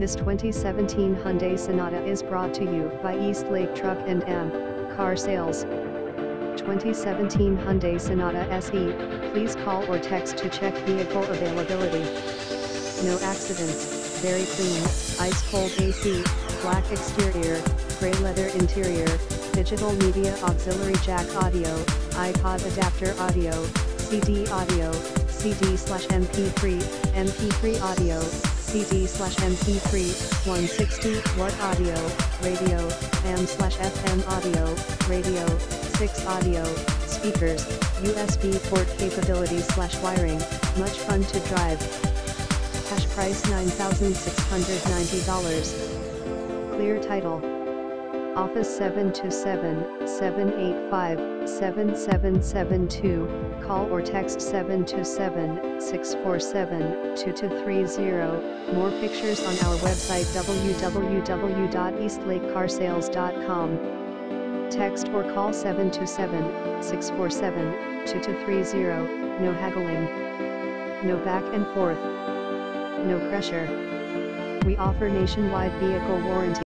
This 2017 Hyundai Sonata is brought to you by East Lake Truck and M Car Sales. 2017 Hyundai Sonata SE, please call or text to check vehicle availability. No accidents, very clean, ice cold AC, black exterior, gray leather interior, digital media auxiliary jack audio, iPod adapter audio, CD audio, CD slash MP3, MP3 audio, CD slash MP3, 160 watt audio, radio, AM slash FM audio, radio, 6 audio, speakers, USB port capability slash wiring, much fun to drive. Cash price $9,690. Clear title. Office 727-785-7772, call or text 727-647-2230, more pictures on our website www.eastlakecarsales.com. Text or call 727-647-2230, no haggling. No back and forth. No pressure. We offer nationwide vehicle warranty.